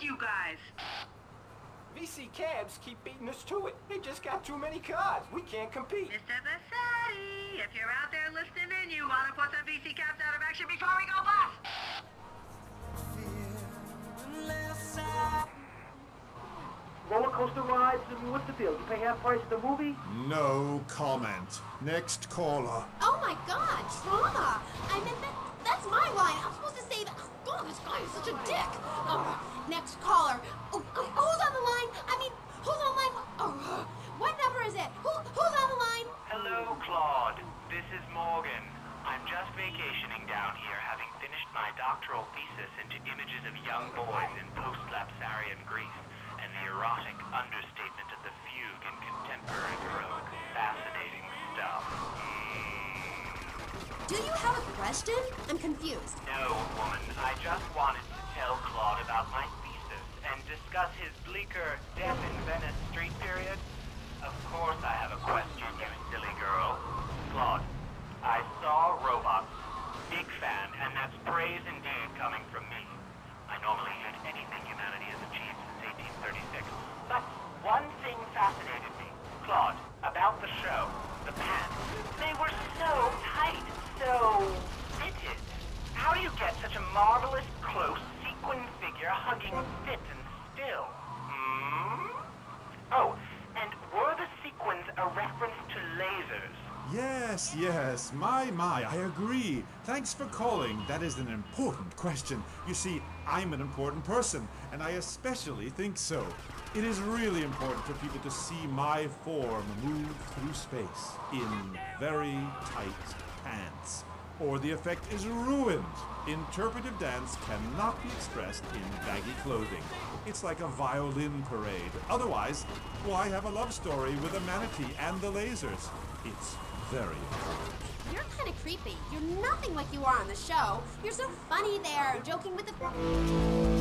with you guys? VC cabs keep beating us to it. They just got too many cars. We can't compete. Mr. Vercetti, if you're out there listening in, you want to put some VC cabs out of action before we go bust? Roller coaster rides, and what's the deal? You pay half price of the movie? No comment. Next caller. Oh my god, trauma! I meant that that's my line. I'm supposed to say that. Oh god, this guy is such a dick. Oh, next caller. Oh, oh, who's on the line? I mean, who's on the line? Oh, what number is it? Who, who's on the line? Hello, Claude. This is Morgan. I'm just vacationing down here, having finished my doctoral thesis into images of young boys in post-lapsarian Greece and the erotic understatement of the fugue in contemporary Baroque. Fascinating stuff. Do you have a question? I'm confused. No, woman. I just wanted to tell Claude about my thesis and discuss his bleaker Death in Venice Street period. Of course I have a question, you silly girl. Claude, I saw robots. Big fan, and that's praise indeed coming from me. I normally hate anything humanity has achieved since 1836. But one thing fascinated me. Claude, about the show. The pants. They were so tight, so fitted. How do you get such a marvelous, close, sequin figure hugging fit and still? Hmm? Oh, and were the sequins a reference to lasers? Yes, yes. My, my, I agree. Thanks for calling. That is an important question. You see, I'm an important person, and I especially think so. It is really important for people to see my form move through space in very tight pants. Or the effect is ruined. Interpretive dance cannot be expressed in baggy clothing. It's like a violin parade. Otherwise, why have a love story with a manatee and the lasers? It's very important. You're kind of creepy. You're nothing like you are on the show. You're so funny there, joking with the.